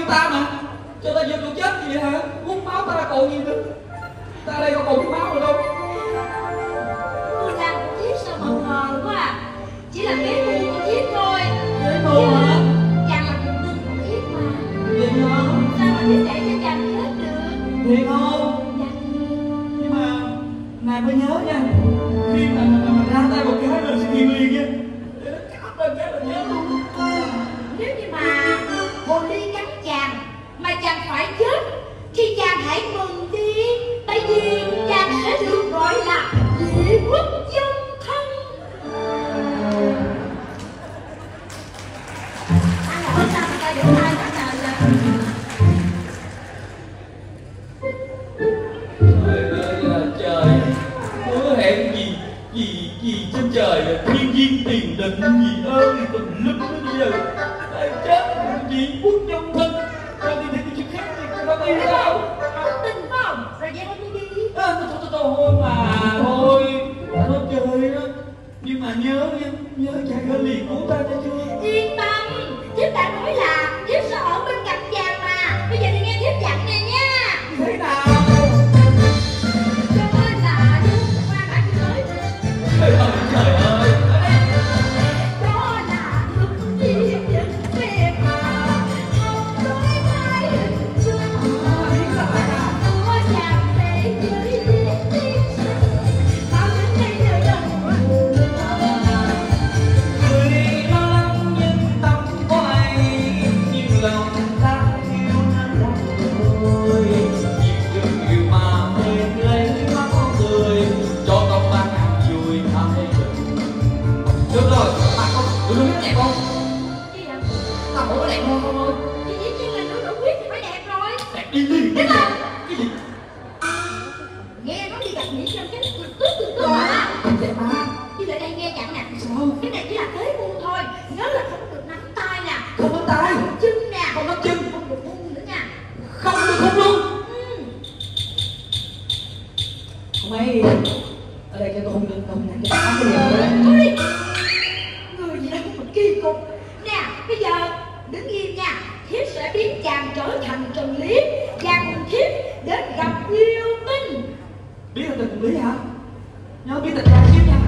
yêu ta mà. Cho ta giật được chết gì hả? Uống máu ta là cậu gì nữa ta đây có còn uống máu rồi đâu. Làm thiết sao mà ngờ quá chỉ là bé mù của thiết thôi. Bé là tình tinh của thiết mà. Thiệt không sao mà thiết chết được? Thiệt không nhưng mà này mới nhớ nha. Khi mà mà, mà, ra tay một cái là sẽ thiệt liền chết luôn. Mà hồ ly cắn chàng, Mà chàng phải chết. Thì chàng hãy mừng đi Tại vì chàng sẽ được gọi là Vị quốc dân thân. Anh là sao ta được hai cả trời là trời. Hẹn gì Gì gì trên trời là thiên nhiên tiền định, Gì ơn tùm lum hết bây giờ Nhớ chạy ra liền của ta cho chưa? Yên tâm chứ ta nói là bạn con, đừng đúng nhẹ con Chị làm Tao không đẹp hơn con ơi Chị dĩ nhiên là nữ nữ quyết thì phải đẹp rồi Đẹp đi đi Đúng không? Cái gì? Nghe nó đi gặp nghĩ Trâm cái cực cứ cứ cứ mà Đẹp mà Đi lại đây nghe chẳng nè Sao? Cái này chỉ là thế mưu thôi Nhớ là không được nắm tay nè Không nắm tay Chân nè Không nắm chân Không được hôn nữa nha Không được không luôn ừ. Không ấy Ở đây cho tôi không được không nhặt cho áo cái này đấy Thôi kỳ cục. Nè, bây giờ, đứng yên nha. Thiếp sẽ biến chàng trở thành Trần Lý Và cùng thiếp đến gặp yêu Minh. Biết là tình lý hả? Nhớ biết tình chàng chiếc nha.